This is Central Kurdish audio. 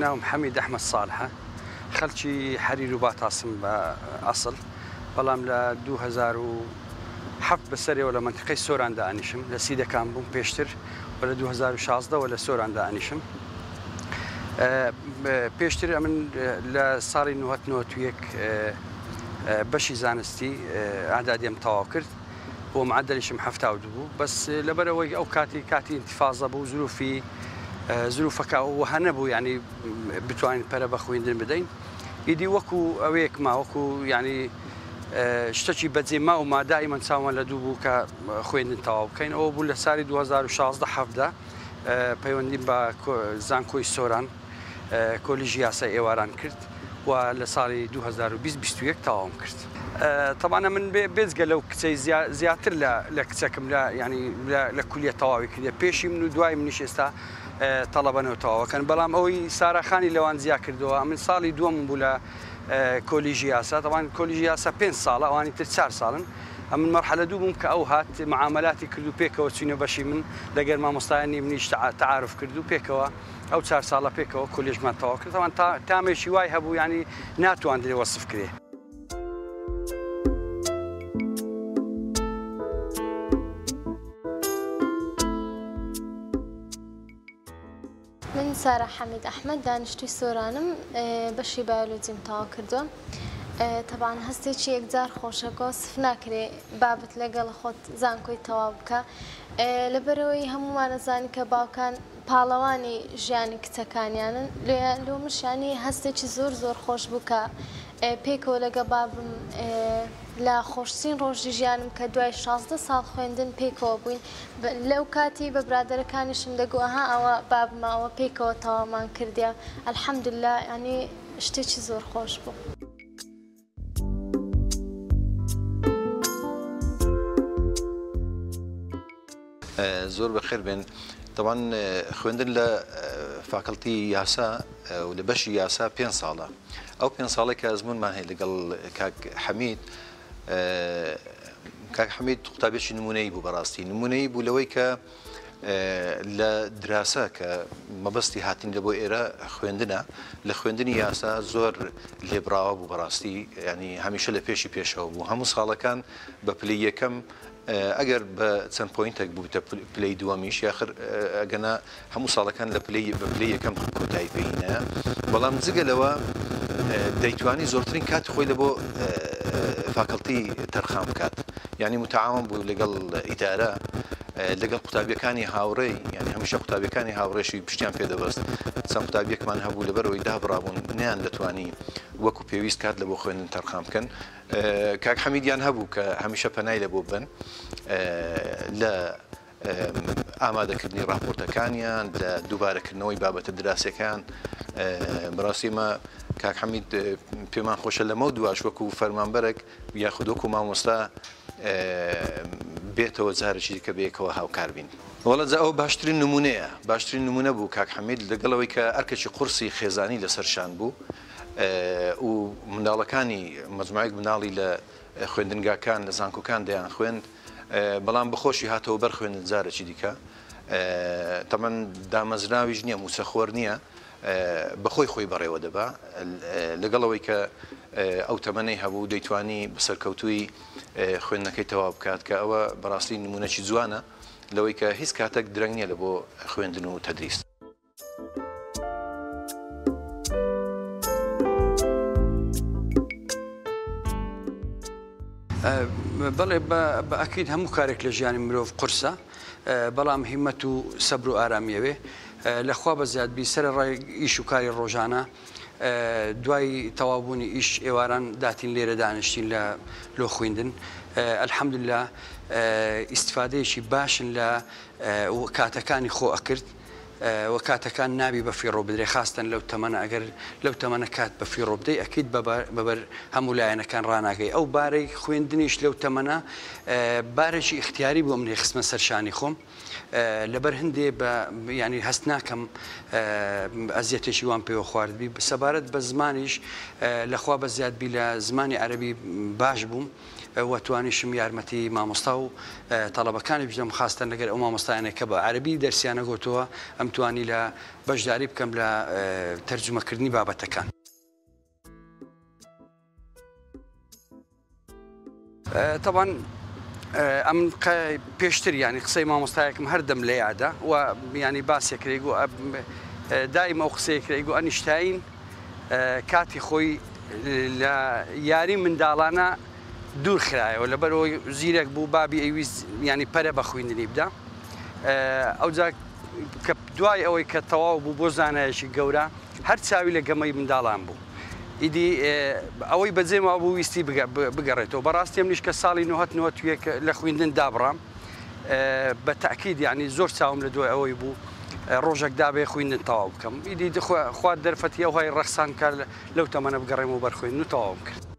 ناوم حەمید ئەحمە ساڵحە خەلکی حەریر و باتاسم بە ئەسڵ بەڵام لە 2010 بەسەرەوە لە منتقی سۆراندا ئانیشم لە سیدەکان بووم پێشتر بە لە 2016ەوە لە سۆراندا ئانیشم پێشتر ئەمن لە ساڵی 1991 بەشی زانستی ئادادیم تەوا کرد بۆ معدەلیشم هەفتا و بوو بەس لەبەرەوەی ئەو کاتی کاتی انتفاازە بوو زروفی زروفەکە ئەو هەنە بوو ینی بتوانین پەرە بە خوێندن بدەین ئیدی وەکو ئەوەیەک ماوەکو ینی شتەکی بەجێ ما و مادای من چاوان لە دوو بوو کە خوێندن تەواو بکەین ئەوە بوو لە ساری 2016 هەفدا پەیوەندیم بە زانکۆی سۆران کۆلیژ یاسای ئێواران کرد و لە ساڵی 2020 تاوام کرد. طبعاە من بێزگە لەو کچەی زیاتر لە کچەکەم لە ینی لە کولیە تەواوی کردێ پێشی من و دوای منیش ئێستا تەڵەبەنەوە تەواوەکەن بەڵام ئەوەی ساراخانی لەوان زیا کردەوە من ساڵی دووەم بوو لە کۆلیژی یاسا دەوان کۆلیژی یاسا پێ ساڵە ئەوانی تر چار ساڵن ئەمن مەرحلە دوو بووم کە ئەو هات معاملاتی کردو پێکەوە چینە بەشی من لەگەر مامۆستایانی منیش تعاعرف کردو پێکەوە ئەو چار ساڵە پێکەوە کۆلیژمان تەوا کردەوە تا تامێکی وای هەبوو ینی ناتوان درێ وەصف کرێ سارا حەمید ئەحمەد دانیشتوی سۆرانم بەشی بایۆلۆجیم تەوا کردووە. تەبان هەستێکی یەکجار خۆشەکۆ سف ناکرێ بابت لەگەڵ خۆت زانکۆی تەواو بکە. لەبەرەوەی هەمومانەزانی کە باوکان پاڵەوانی ژیانی کچەکانیانن لۆمشانی هەستێکی زۆر زۆر خۆش بووکە پێکەوە لەگە بابم لە خۆشتین ڕۆژی ژیانم کە دوای 16 ساڵ خوێندن پێکەوە بووین لەو کاتی بە برادەرەکانیشم دەگوها ئەوە بابماوە پێکەوە تاوامان کردیا ئەلحەمدللا ینی شتێکی زۆر خۆش بوو. زۆر بەخێر بێن دەوان خوێندن لە فاکەڵتی یاسا و لە بەشی یاسا پێ ساڵە ئەو پێ ساڵێک کە ئەزمونمان هەیە لەگەڵ حەمید کاک حمید قوتابێکی نمونەی بوو بەڕاستی نمونەی بوو لەوەی کە لە دراسە کە مەبستی هاتین لە بۆ ئێرە خوێندنە لە خوێندنی یاسا زۆر لێبراوە بوو بەڕاستی ینی هەمیشە لە پێشی پێشەوە بوو هەموو ساڵەکان بە پلی یەکەم ئەگەر بە چەند پوینتێک بووتە پلی دووەمیش یاخر ئەگەنا هەموو ساڵەکان لە پلی بە پلی یەکەم کۆتایی پێینە بەڵام جگەلەوە دەیتوانی زۆرترین کات خۆی لە بۆ فاکەڵتی تەرخام بکات ینی متعاوم بوو لەگەڵ ئیدارە لەگەڵ قوتابیەکانی هاوڕێی یعنی هەمیشە قوتابیەکانی هاوڕێشی پشتیان پێدەبست چەند قوتابیەکمان هەبوو لەبەرەوەی دابڕابوون نیان دەتوانی وەکو پێویست کات لە بۆ خوێندن تەرخام بکەن کاک حەمیدیان هەبوو کە هەمیشە پەنای لە بۆ بن لە ئامادەکردنی راپۆرتەکانیان بە دووبارەکردنەوەی بابەتە دراسەکان بڕاستیمە کاک حەمید پێمان خۆشە لەمە دواش وەکو فەرمانبەرێک یاخودۆک و مامۆستا بێتەوە جارێکی کە بێکەوە هاوکار بین. وڵە ئەو باشترین نمونەیە باشترین نمونە بوو کاک حەمید لەگەڵەوەی کە ئەرکەکی قورسی خێزانی لەسەرشان بوو و منداڵەکانی مجموعێک مناڵی لە خوێندنگاکان لە زانکۆکان دەیان خوێند بەڵام بخۆشی هاتەوە بەر خوێنن جارێکی دیکە تەمەەن دامەزراویش نییە موسەخۆر نییە بەخۆی خۆی بەڕێوە دەبا لەگەڵەوەی کە ئەو تەمەەی هەبوو دەیتوانی بەسەرکەوتوی خوێندنەکەی تەوا بکات کە ئەوە بەڕاستی نمونەی جوانە لەوەی کە هیچ کاتێک درەنگ نیە لە بۆ خوێندن و تەدریست بەڵێ بە ئەکیید هەموو کارێک لە ژیانی مرۆڤ قرسە بەڵام هیمەت و سەبر و ئارامیەوێ لەخوا بە زیادبی سەر ڕای ئیش و کاری ڕۆژانە دوای تەوابوونی ئیش ئێواران داتین لێرە دانیشتین لە لۆ خوێندن ئەلحەمدللا ئیسفادەیەکی باشن لە کاتەکانی خۆ ئەکرد وە کاتەکان نابی بە فیڕۆ بدرێ خاستن لەو تەمەە ئەگەر لەو تەمەە کات بە فیڕۆ بدەی ئەکییت بەبەر هەموو لایەنەکان ڕناگەی ئەو بارەی خوێندنیش لەو تەمەە بارێکی اختیاری بۆ منێ خسممە سەرشانی خۆم لەبەر هەندێ بە ینی هەست ناکەم ئەزیەتێکی وان پێوە خواردبی سەبارەت بە زمانیش لەخوا بە زیادبی لە زمانی عەربی باش بووم. وەتوانیشم یارمەتی مامۆستا و تەڵەبەکانی بژم خاستە نەگەر ئەو مامۆستایانە کە بە عربی دەرسیانە گۆتەوە ئەم توانی لە بەشداری بکەم لە تەرجمەکردنی بابەتەکان. تەبان ئەم پێشتر ینی قسەی مامۆستایەکم هەردەم لە یادا و ینی باسێکرێک و دایم ئەو قسەیەکرێک و ئەنیشتین کاتی خۆی لە یاری منداڵانە دوور خراایەوە لەبەرەوەی زیرێک بوو بابی ئەویست ینی پەرە بە خوێندنی بدا ئەو کە دوای ئەوەی کە تەواو بوو بۆ زانایشی گەورە هەر چاوی لە گەمەی منداڵان بوو. ئیدی ئەوەی بەجێما بوو ویستی بگەڕێتەوە بەڕاستیم نیش کە ساڵی 1990 توێک لە خوێندن دابڕام بە تاکید ینی زۆر چاوم لە دوای ئەوەی بوو ڕۆژێک دابێ خوێندن تەواو بکەم ئیدی خوا دەرفەتی ئەوهای ڕەخسان کار لەو تەمەە بگەڕێم و بەرخوێن و تەواو کرد.